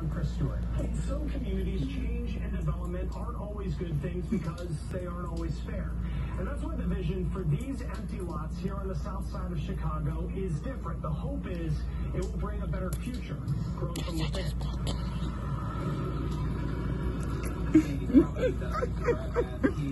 I'm Chris Stewart. In some communities, change and development aren't always good things because they aren't always fair. And that's why the vision for these empty lots here on the south side of Chicago is different. The hope is it will bring a better future, grow from within. He